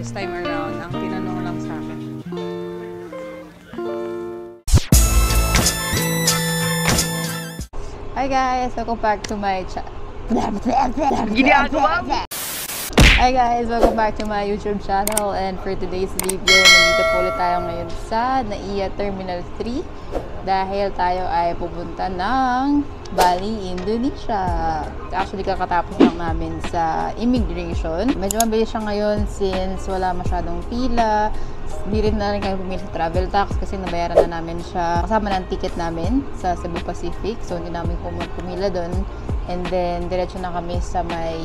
this time around, ang tinanong lang sa akin. Hi guys, welcome back to my channel. Hi guys, welcome back to my YouTube channel and for today's video, nandito po ulit tayo ngayon sa NAIA Terminal 3 dahil tayo ay pupunta ng Bali, Indonesia. Actually, kakatapos lang namin sa immigration. Medyo mabilis siya ngayon since wala masyadong pila. Hindi rin na rin kami pumili sa travel tax kasi nabayaran na namin siya kasama ng ticket namin sa Cebu Pacific. So, hindi namin pum- pumila doon. And then, diretso na kami sa may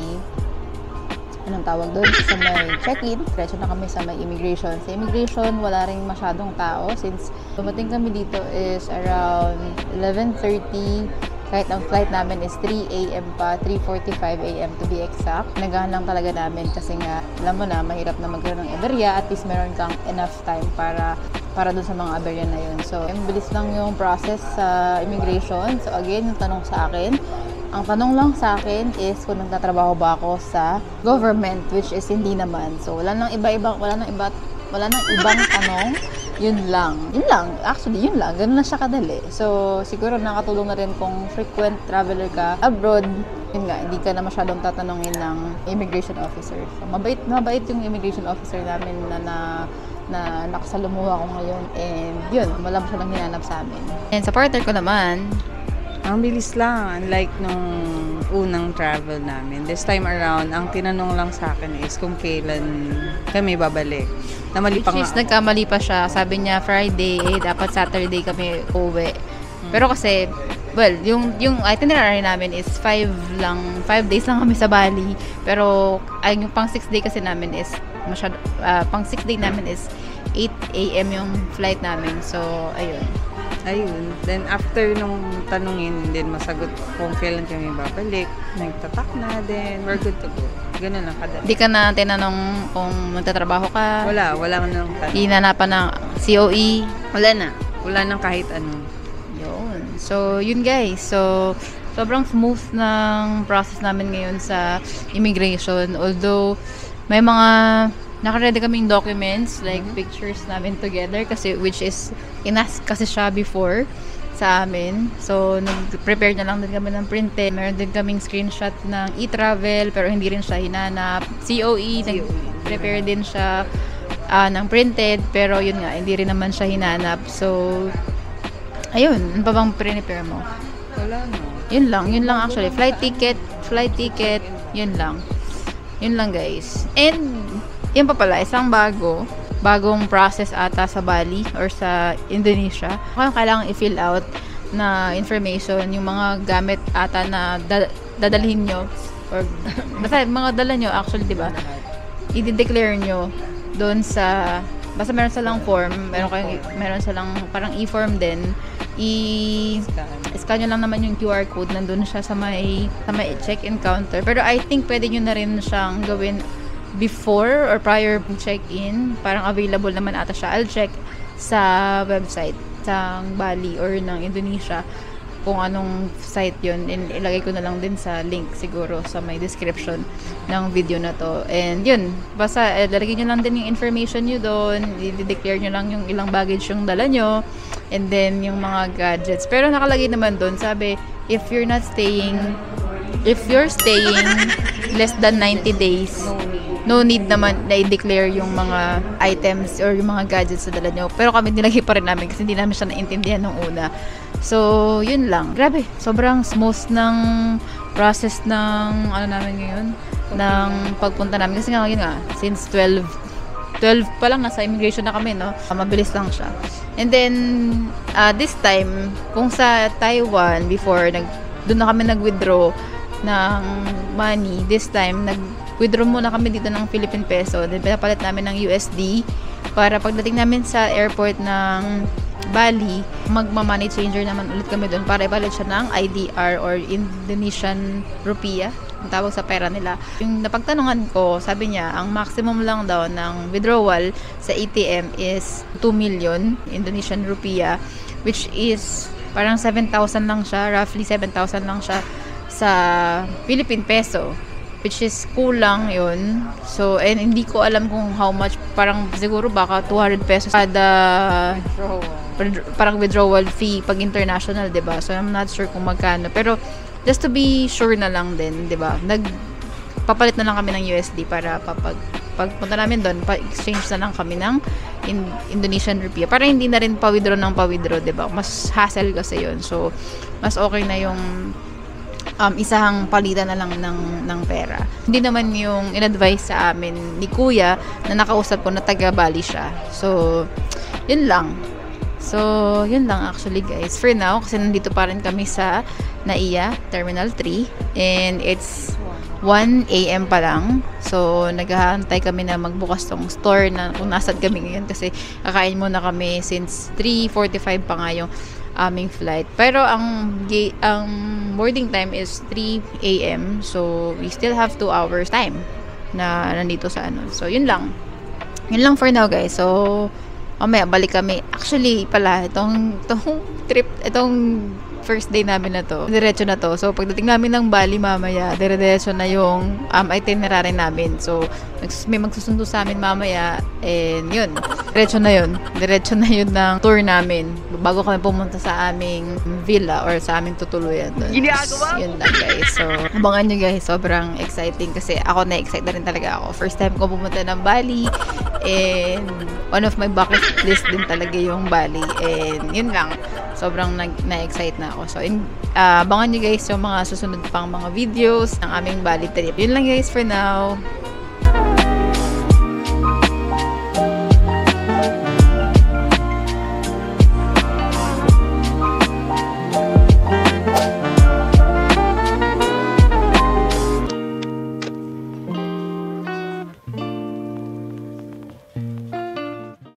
anong tawag doon, sa may check-in. Diretso na kami sa may immigration. Sa immigration, wala rin masyadong tao since dumating kami dito is around 11.30 kahit ang flight namin is 3 a.m. pa, 3.45 a.m. to be exact. Nagahan lang talaga namin kasi nga, alam mo na, mahirap na magkaroon ng aberya. At least meron kang enough time para para dun sa mga aberya na yun. So, ang bilis lang yung process sa immigration. So, again, yung tanong sa akin, ang tanong lang sa akin is kung nagtatrabaho ba ako sa government, which is hindi naman. So, wala nang iba-ibang, wala nang iba, wala nang ibang tanong. Yun lang. Yun lang. Actually, yun lang. Ganun na siya kadali. So, siguro nakatulong na rin kung frequent traveler ka abroad. Yun nga, hindi ka na masyadong tatanungin ng immigration officer. So, mabait, mabait yung immigration officer namin na na na nakasalumuha ko ngayon and yun, wala masyadong hinanap sa amin. And sa partner ko naman, Ang bilis lang, unlike nung unang travel namin. This time around, ang tinanong lang sa akin is kung kailan kami babalik. Namali pa Which nga is, ako. nagkamali pa siya. Sabi niya, Friday, eh, dapat Saturday kami uwi. Pero kasi, well, yung, yung itinerary namin is 5 lang, 5 days lang kami sa Bali. Pero, ay, yung pang 6 day kasi namin is, masyado, ah, pang 6 day namin is 8 a.m. yung flight namin. So, ayun. Ayun. Then, after nung tanungin, then masagot kung kailan kami babalik, nagtatak na, then we're good to go. Ganun lang kadali. Hindi ka na tinanong kung magtatrabaho ka. Wala, wala nga nang tanong. Hinanapan ng COE. Wala na. Wala nang kahit ano. Yun. So, yun guys. So, sobrang smooth ng process namin ngayon sa immigration. Although, may mga nakaready kaming documents, like pictures namin together kasi which is inas kasi siya before sa amin. So, nag-prepare na lang din kami ng printed. Meron din kaming screenshot ng e-travel pero hindi rin siya hinanap. COE, nag-prepare din siya ah, ng printed pero yun nga, hindi rin naman siya hinanap. So, ayun, ano pa bang prepare mo? Wala na. Yun lang, yun lang actually. Flight ticket, flight ticket, yun lang. Yun lang guys. And, yun pa pala, isang bago, bagong process ata sa Bali or sa Indonesia. Kailangan i-fill out na information, yung mga gamit ata na da- dadalhin nyo or basta mga dala nyo actually, di ba? i-declare nyo doon sa basta meron silang form, meron kayong meron silang parang e-form din. I scan nyo lang naman yung QR code nandun siya sa may sa may check-in counter. Pero I think pwede nyo na rin siyang gawin before or prior check-in. Parang available naman ata siya. I'll check sa website ng Bali or ng Indonesia kung anong site yun and ilagay ko na lang din sa link siguro sa may description ng video na to and yun basta eh, lalagay nyo lang din yung information nyo doon i-declare nyo lang yung ilang baggage yung dala nyo and then yung mga gadgets pero nakalagay naman doon sabi if you're not staying if you're staying less than 90 days no need naman na i-declare yung mga items or yung mga gadgets na dala nyo. Pero kami nilagay pa rin namin kasi hindi namin siya naintindihan nung una. So, yun lang. Grabe, sobrang smooth ng process ng ano namin ngayon, ng pagpunta namin. Kasi nga, yun nga, since 12 12 pa lang nasa immigration na kami, no? Mabilis lang siya. And then, uh, this time, kung sa Taiwan, before, nag, doon na kami nag-withdraw ng money. This time, nag-withdraw muna kami dito ng Philippine Peso. Then, pinapalit namin ng USD para pagdating namin sa airport ng Bali, magma-money changer naman ulit kami doon para ipalit siya ng IDR or Indonesian Rupiah ang tawag sa pera nila. Yung napagtanungan ko, sabi niya, ang maximum lang daw ng withdrawal sa ATM is 2 million Indonesian Rupiah, which is parang 7,000 lang siya, roughly 7,000 lang siya sa Philippine Peso. which is kulang yun. So, and hindi ko alam kung how much, parang siguro baka 200 pesos kada parang withdrawal fee pag international, 'di ba? So I'm not sure kung magkano. Pero just to be sure na lang din, 'di ba? Nag papalit na lang kami ng USD para kapag pagpunta namin doon, pa-exchange na lang kami ng in, Indonesian rupiah. Para hindi na rin pa-withdraw ng pa-withdraw, 'di ba? Mas hassle kasi 'yon. So mas okay na yung um, isang palitan na lang ng, ng pera. Hindi naman yung in-advise sa amin ni Kuya na nakausap ko na taga Bali siya. So, yun lang. So, yun lang actually guys. For now, kasi nandito pa rin kami sa NAIA, Terminal 3. And it's 1 a.m. pa lang. So, naghahantay kami na magbukas tong store na kung nasan kami ngayon kasi kakain muna kami since 3.45 pa nga yung aming flight. Pero ang ang boarding time is 3 a.m. So, we still have 2 hours time na nandito sa ano. So, yun lang. Yun lang for now, guys. So, mamaya balik kami. Actually, pala, itong, itong trip, itong first day namin na to, diretso na to. So, pagdating namin ng Bali mamaya, diretso na yung um, itinerary namin. So, may magsusundo sa amin mamaya, and yun, diretso na yun. Diretso na yun ng tour namin. Bago kami pumunta sa aming villa or sa aming tutuluyan doon. Ginagawa Yun lang guys. So, abangan nyo guys. Sobrang exciting kasi ako na-excite na rin talaga ako. First time ko pumunta ng Bali. And one of my bucket list din talaga yung Bali. And yun lang. Sobrang na-excite na ako. So, in, uh, abangan nyo guys yung mga susunod pang mga videos ng aming Bali trip. Yun lang guys for now.